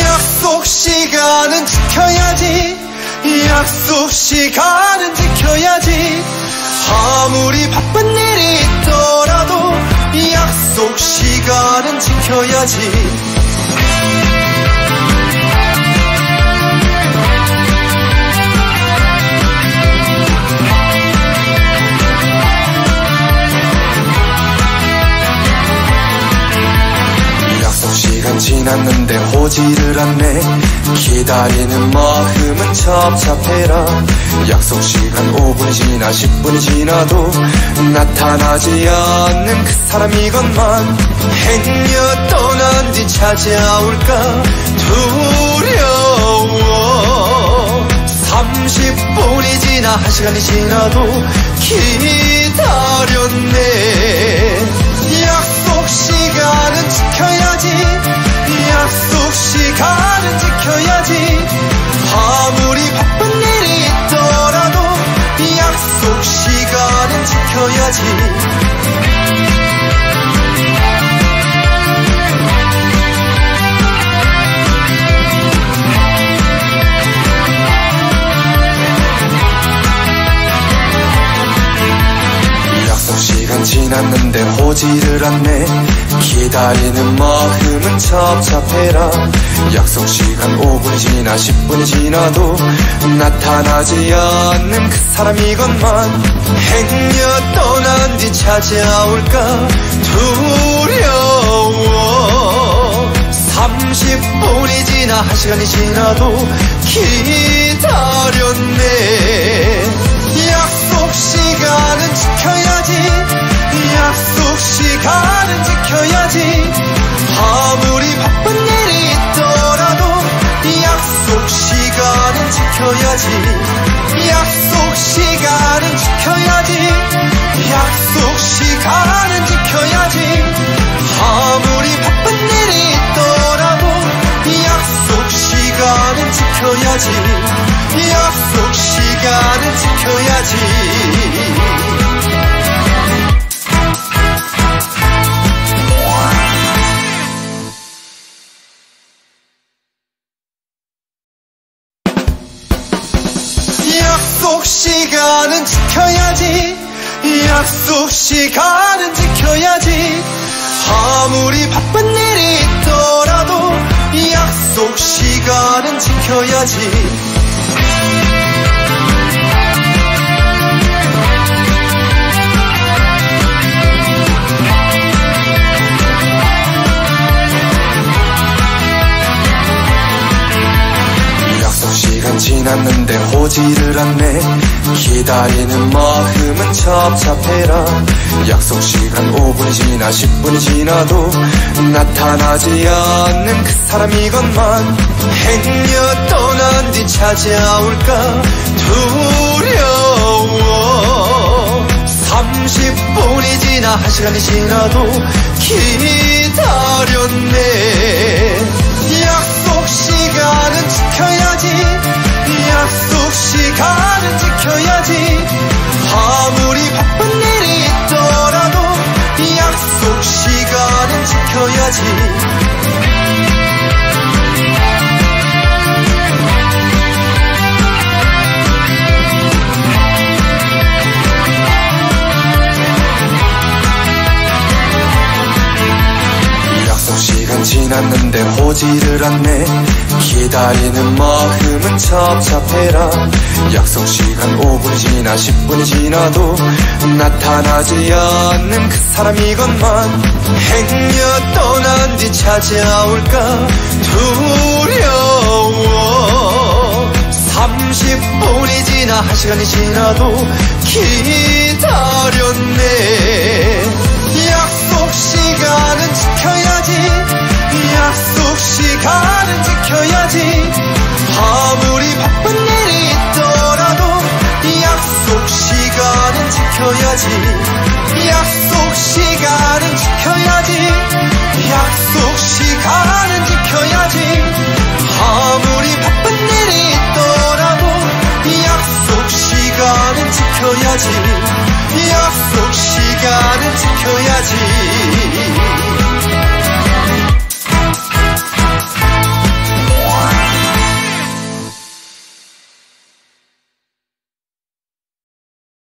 약속 시간은 지켜야지. 약속 시간은 지켜야지. 아무리 바쁜 일이 있더라도 약속 시간은 지켜야지 시간 지났는데 오지를 않네. 기다리는 마음은 찹찹해라. 약속 시간 5분이 지나 10분이 지나도 나타나지 않는 그 사람이건만 행여 떠난 뒤 찾아올까? 두려워. 30분이 지나 1시간이 지나도 기다렸네 지켜야지. 아무리 바쁜 일이 있더라도 약속 시간은 지켜야지 지났는데 오지를 않네. 기다리는 마음은 찹찹해라. 약속 시간 5분이 지나 10분이 지나도 나타나지 않는 그 사람이건만. 행여 떠난 뒤 찾아올까? 두려워. 30분이 지나 1시간이 지나도 기다렸네. 약속 시간은 지켜야지 지켜야지. 약속 시간은 지켜야지 약속 시간은 지켜야지. 약속 시간은 지켜야지. 아무리 바쁜 일이 있더라도 약속 시간은 지켜야지 지났는데 오지를 않네. 기다리는 마음은 찹찹해라. 약속 시간 5분이 지나 10분이 지나도 나타나지 않는 그 사람이건만. 행여 떠난 뒤 찾아올까? 두려워. 30분이 지나 1시간이 지나도 기다렸네 시간은 지 오지를 않네. 기다리는 마음은 찹찹해라. 약속 시간 5분이 지나 10분이 지나도 나타나지 않는 그 사람이건만. 행여 떠난 뒤 찾아올까? 두려워. 30분이 지나 1시간이 지나도 기다렸네 시간은 지켜야지. 아무리 바쁜 일이 있더라도 약속시간은 지켜야지. 약속시간은 지켜야지. 약속시간은 지켜야지. 아무리 바쁜